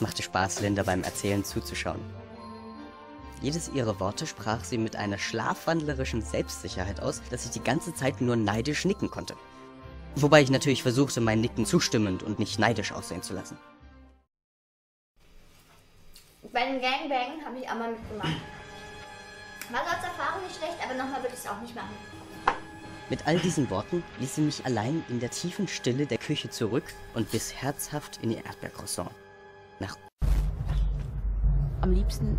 Es machte Spaß, Linda beim Erzählen zuzuschauen. Jedes ihrer Worte sprach sie mit einer schlafwandlerischen Selbstsicherheit aus, dass ich die ganze Zeit nur neidisch nicken konnte. Wobei ich natürlich versuchte, mein Nicken zustimmend und nicht neidisch aussehen zu lassen. Bei dem Gangbang habe ich auch mal mitgemacht. War als Erfahrung nicht schlecht, aber nochmal würde ich es auch nicht machen. Mit all diesen Worten ließ sie mich allein in der tiefen Stille der Küche zurück und biss herzhaft in ihr Erdbeercroissant. Nach Am liebsten